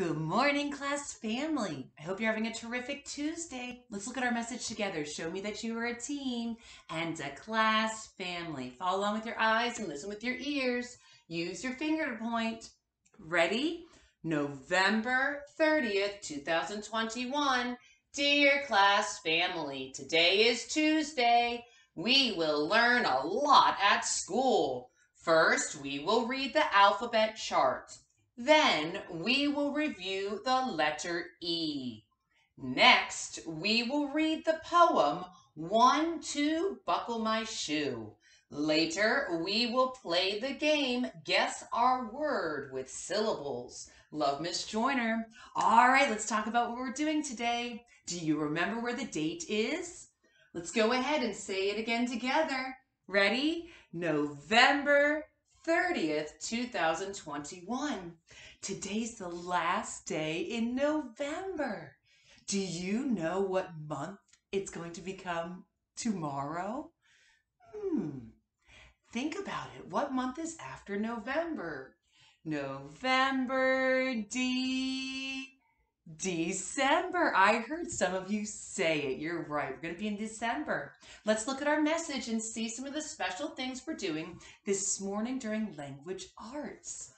Good morning, class family. I hope you're having a terrific Tuesday. Let's look at our message together. Show me that you are a team and a class family. Follow along with your eyes and listen with your ears. Use your finger to point. Ready? November 30th, 2021. Dear class family, today is Tuesday. We will learn a lot at school. First, we will read the alphabet chart. Then we will review the letter E. Next, we will read the poem, One, Two, Buckle My Shoe. Later, we will play the game, Guess Our Word with syllables. Love Miss Joyner. All right, let's talk about what we're doing today. Do you remember where the date is? Let's go ahead and say it again together. Ready? November 30th, 2021. Today's the last day in November. Do you know what month it's going to become tomorrow? Hmm. Think about it. What month is after November? November, D. December. I heard some of you say it. You're right. We're going to be in December. Let's look at our message and see some of the special things we're doing this morning during language arts.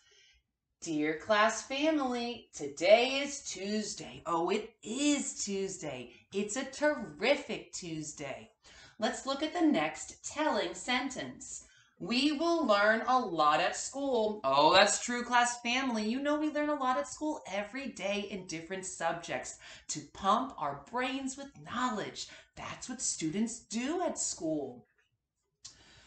Dear class family, today is Tuesday. Oh, it is Tuesday. It's a terrific Tuesday. Let's look at the next telling sentence. We will learn a lot at school. Oh, that's true, class family. You know we learn a lot at school every day in different subjects to pump our brains with knowledge. That's what students do at school.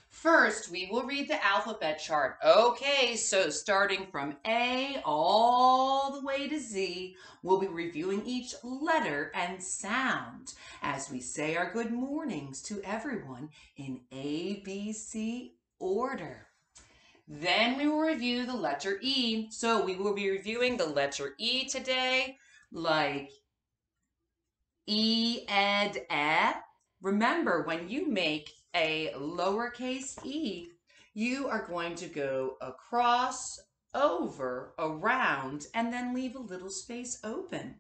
First, we will read the alphabet chart. Okay, so starting from A all the way to Z, we'll be reviewing each letter and sound as we say our good mornings to everyone in A, B, C order. Then we will review the letter E. So we will be reviewing the letter E today, like E, ed, e. Remember, when you make a lowercase e, you are going to go across, over, around, and then leave a little space open.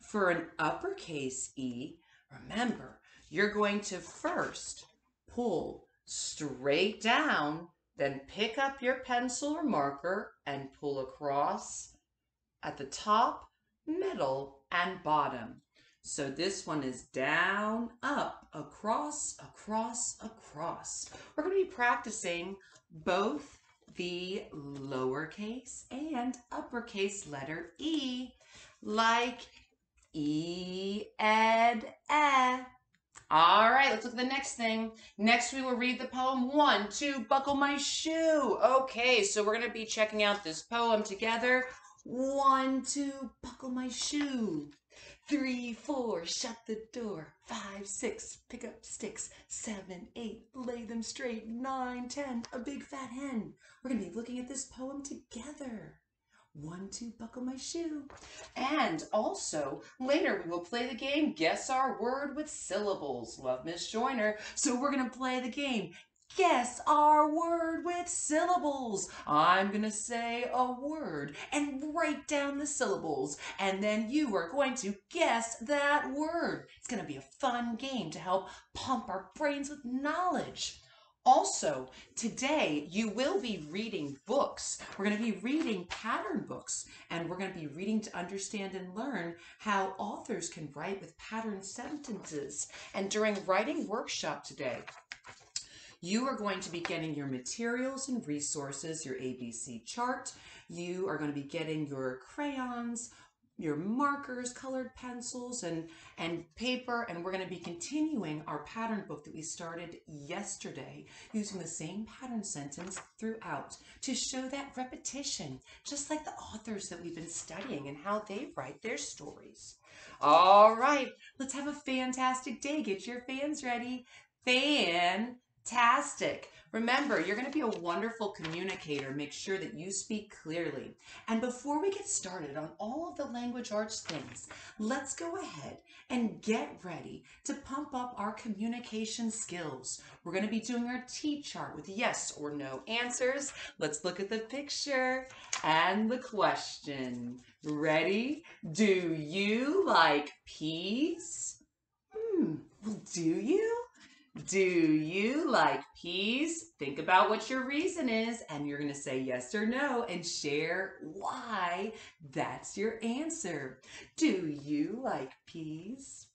For an uppercase E, remember, you're going to first pull straight down, then pick up your pencil or marker and pull across at the top, middle, and bottom. So this one is down, up, across, across, across. We're going to be practicing both the lowercase and uppercase letter E, like E, ed, e. All right, let's look at the next thing. Next, we will read the poem One, Two, Buckle My Shoe. Okay, so we're going to be checking out this poem together. One, two, buckle my shoe. Three, four, shut the door. Five, six, pick up sticks. Seven, eight, lay them straight. Nine, ten, a big fat hen. We're going to be looking at this poem together. One, two, buckle my shoe. And also, later we will play the game Guess Our Word with Syllables. Love Miss Joyner. So we're going to play the game Guess Our Word with Syllables. I'm going to say a word and write down the syllables. And then you are going to guess that word. It's going to be a fun game to help pump our brains with knowledge. Also, today you will be reading books. We're going to be reading pattern books, and we're going to be reading to understand and learn how authors can write with pattern sentences. And during writing workshop today, you are going to be getting your materials and resources, your ABC chart. You are going to be getting your crayons, your markers, colored pencils, and, and paper. And we're going to be continuing our pattern book that we started yesterday using the same pattern sentence throughout to show that repetition, just like the authors that we've been studying and how they write their stories. All right, let's have a fantastic day. Get your fans ready. Fan Fantastic. Remember, you're going to be a wonderful communicator. Make sure that you speak clearly. And before we get started on all of the language arts things, let's go ahead and get ready to pump up our communication skills. We're going to be doing our T chart with yes or no answers. Let's look at the picture and the question. Ready? Do you like peas? Hmm, well, do you? Do you like peas? Think about what your reason is, and you're going to say yes or no and share why that's your answer. Do you like peas?